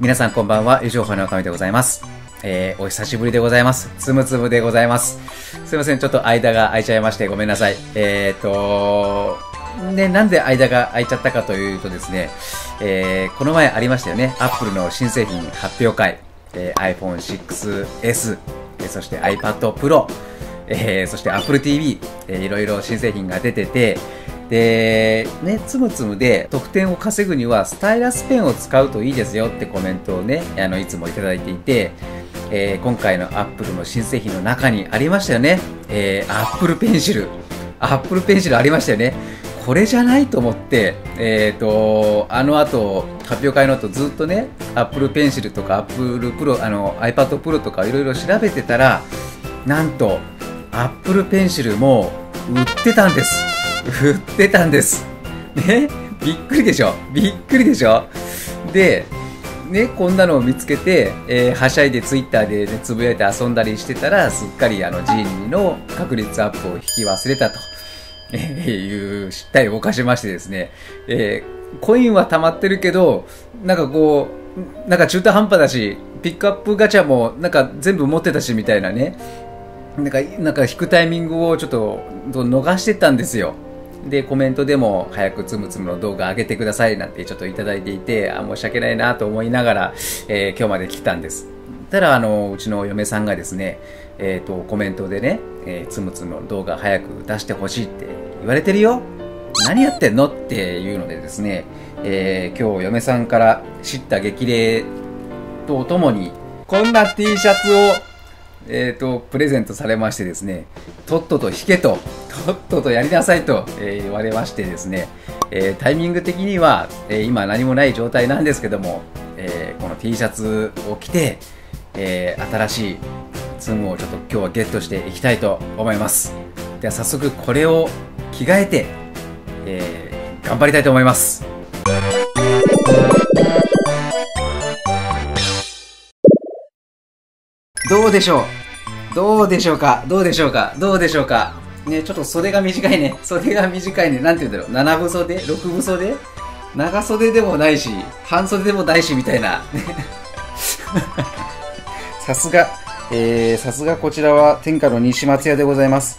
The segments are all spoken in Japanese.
皆さんこんばんは、以上、花神でございます。えー、お久しぶりでございます。つむつむでございます。すいません、ちょっと間が空いちゃいましてごめんなさい。えーと、ね、なんで間が空いちゃったかというとですね、えー、この前ありましたよね、Apple の新製品発表会、えー、iPhone 6S、えーそして iPad Pro、えー、そして Apple TV、えー、いろいろ新製品が出てて、で、ね、つむつむで得点を稼ぐにはスタイラスペンを使うといいですよってコメントをね、あの、いつもいただいていて、えー今回の Apple の新製品の中にありましたよね。えー、Apple Pencil。Apple Pencil ありましたよね。これじゃないと思って、えっ、と、あの後、発表会の後ずっとね、Apple Pencil とか Apple Pro、あの、iPad Pro とかいろいろ調べてたら、なんと、Apple Pencil も売ってたんです。売ってたんです。ね？びっくりでしょ？びっくりでしょ？で、ね、こんなのを見つけて、えーはしゃいでツイッターで、ね、つぶやいて遊んだりしてたら、すっかりあの、ジーニーの確率アップを引き忘れたと、えーいう失態を犯しましてですね、えーコインは溜まってるけど、なんかこう、なんか中途半端だし、ピックアップガチャもなんか全部持ってたしみたいなね、なんか、なんか引くタイミングをちょっと逃してたんですよ。で、コメントでも早くつむつむの動画上げてくださいなんてちょっといただいていて、あ、申し訳ないなと思いながら、えー今日まで来たんです。ただ、あの、うちの嫁さんがですね、えっ、と、コメントでね、えーつむつむの動画早く出してほしいって言われてるよ。何やってんのっていうのでですね、えー今日嫁さんから知った激励とともに、こんな T シャツをえー、とプレゼントされましてですねとっとと弾けととっととやりなさいと、えー言われましてですね、えータイミング的には、えー今何もない状態なんですけども、えーこの T シャツを着て、えー新しいツームをちょっと今日はゲットしていきたいと思います。では早速これを着替えて、えー頑張りたいと思います。どうでしょう？どうでしょうか？どうでしょうか？どうでしょうか？ね、ちょっと袖が短いね。袖が短いね。なんて言うんだろう。七分袖 ?6 分袖？長袖でもないし、半袖でもないし、みたいな。さすが、えー、さすがこちらは天下の西松屋でございます。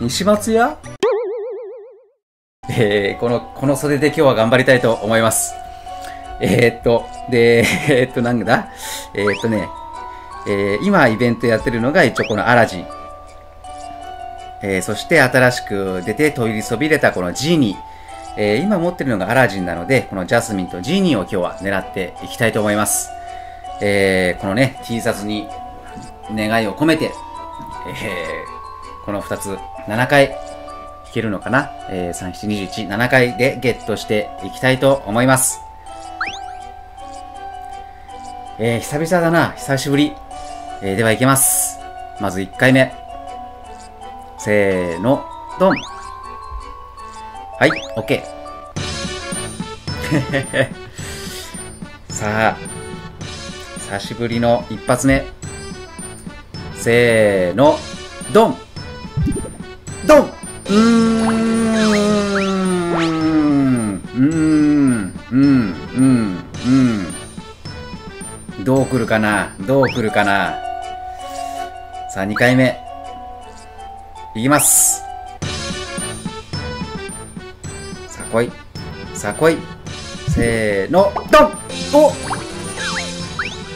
西松屋？えー、この、この袖で今日は頑張りたいと思います。えー、っと、で、えー、っと、なんだ？えー、っとね、えー今イベントやってるのが一応このアラジン。えーそして新しく出て取りそびれたこのジーニー。えー今持ってるのがアラジンなので、このジャスミンとジーニーを今日は狙っていきたいと思います。えーこのね、T シャツに願いを込めて、えーこの2つ7回弾けるのかな、えー、?3、7、21、7回でゲットしていきたいと思います。えー久々だな、久しぶり。えーでは行きます。まず1回目。せーの、ドン。はい、OK。さあ、久しぶりの一発目。せーの、ドン。ドンうーん、うーん、うん、うん、うん。どう来るかなどう来るかなさあ、2回目。いきます。さあ来い。さあ来い。せーの、ドン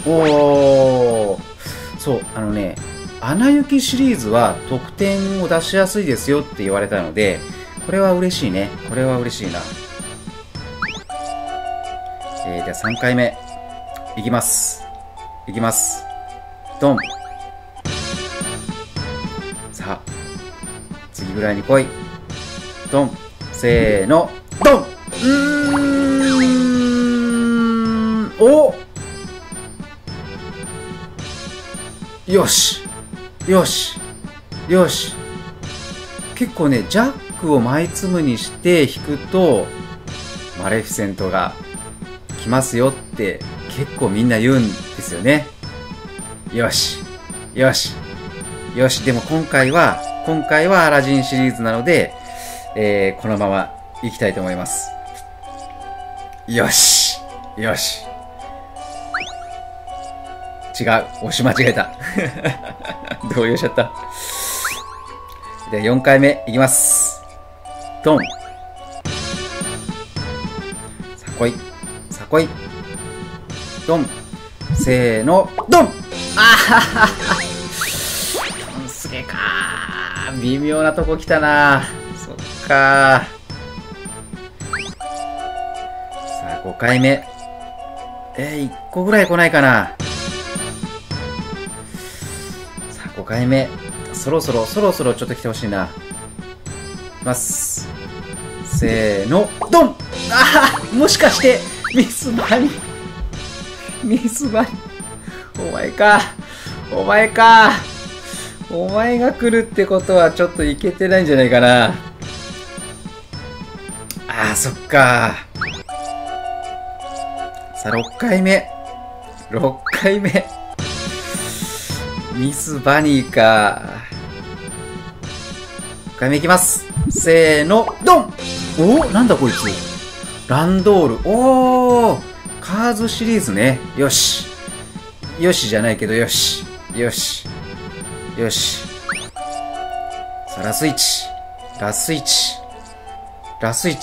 おおーそう、あのね、穴行きシリーズは得点を出しやすいですよって言われたので、これは嬉しいね。これは嬉しいな。えー、じゃあ3回目。いきます。いきます。ドン。ぐらいに来い。ドン。せーの。ドンうーん。およし。よし。よし。結構ね、ジャックを枚積むにして弾くと、マレフィセントが来ますよって結構みんな言うんですよね。よし。よし。よし。でも今回は、今回はアラジンシリーズなので、えー、このまま行きたいと思います。よし。よし。違う。押し間違えた。動揺しちゃった。で、4回目いきます。ドン。さこい。さこい。ドン。せーの、ドンあはははドンすげえか微妙なとこ来たなそっかさあ、5回目。えー、1個ぐらい来ないかなさあ、5回目。そろそろ、そろそろちょっと来てほしいな。いきます。せーの、ドンああもしかして、ミスバニミスバニお前か。お前か。お前が来るってことはちょっといけてないんじゃないかな。ああ、そっか。さあ、6回目。6回目。ミスバニーか。6回目いきます。せーの、ドンおなんだこいつ。ランドール。おーカーズシリーズね。よし。よしじゃないけどよし。よし。よし。さあ、ラス1。ラス1。ラス1。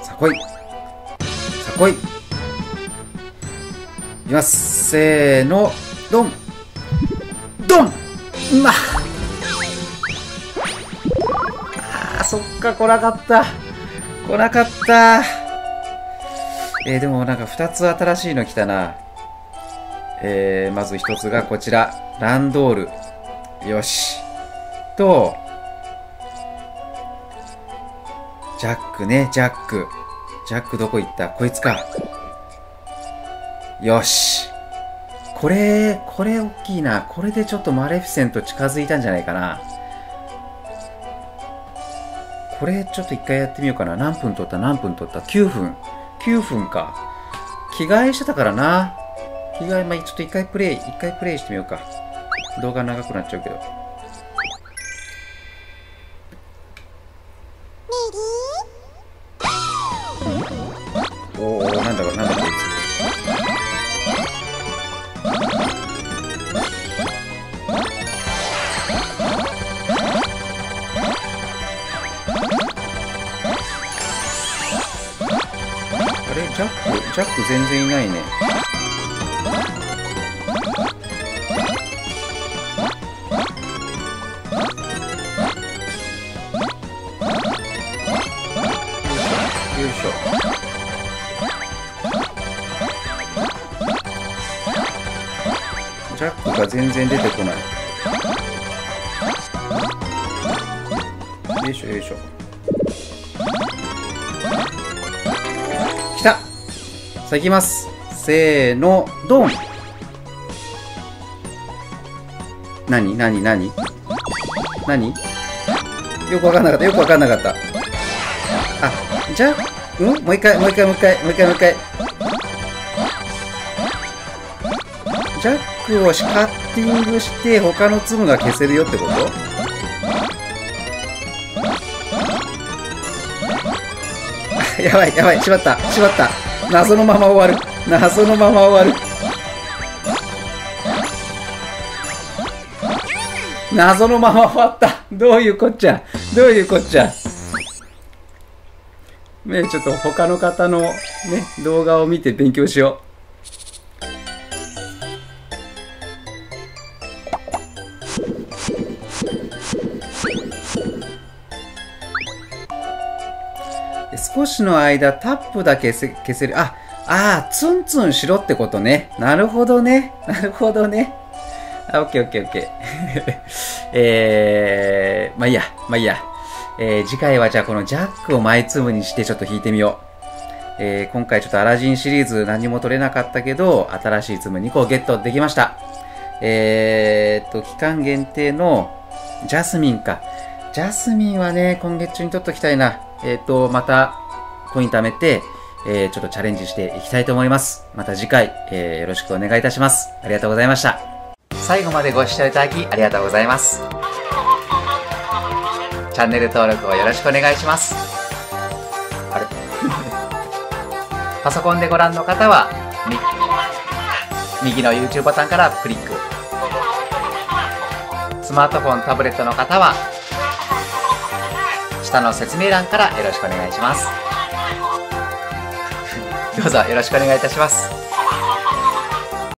さあ、来い。さあ、来い。いきます。せーの、ドンドンうまああー、そっか、来なかった。来なかった。えー、でもなんか2つ新しいの来たな。えー、まず1つがこちら。ランドール。よし。と、ジャックね、ジャック。ジャックどこ行った？こいつか。よし。これ、これ大きいな。これでちょっとマレフィセント近づいたんじゃないかな。これちょっと一回やってみようかな。何分取った？何分取った ?9 分。9分か。着替えしてたからな。着替え、まあ、ちょっと一回プレイ、一回プレイしてみようか。動画長くなっちゃうけど。おおなんだかなんだこいつ。あれジャック、ジャック全然いないね。ジャックが全然出てこない。よいしょよいしょ。来たさあ行きます。せーの、ドン何何何？何？よくわかんなかった。よくわかんなかった。あ、じゃあ、んもう一回、もう一回、もう一回、もう一回、もう一回。ジャックをカッティングして他の粒が消せるよってこと？やばい、やばい、しまった、しまった。謎のまま終わる。謎のまま終わる。謎のまま終わった。どういうこっちゃ？どういうこっちゃ？ねちょっと他の方のね、動画を見て勉強しよう。少しの間、タップだけ消せる。あ、あー、ツンツンしろってことね。なるほどね。なるほどね。あ、オッケーオッケーオッケー。えー、まあいいや、まあいいや。えー次回はじゃあこのジャックを枚粒にしてちょっと引いてみよう。えー今回ちょっとアラジンシリーズ何も取れなかったけど、新しい粒2個ゲットできました。えーっと、期間限定のジャスミンか。ジャスミンはね、今月中に取っときたいな。えーっと、またコイン貯めて、えー、ちょっとチャレンジしていきたいと思います。また次回、えー、よろしくお願いいたします。ありがとうございました。最後までご視聴いただきありがとうございます。チャンネル登録をよろしくお願いします。あれ？パソコンでご覧の方は、右の YouTube ボタンからクリック。スマートフォン、タブレットの方は、下の説明欄からよろしくお願いします。どうぞよろしくお願いいたします。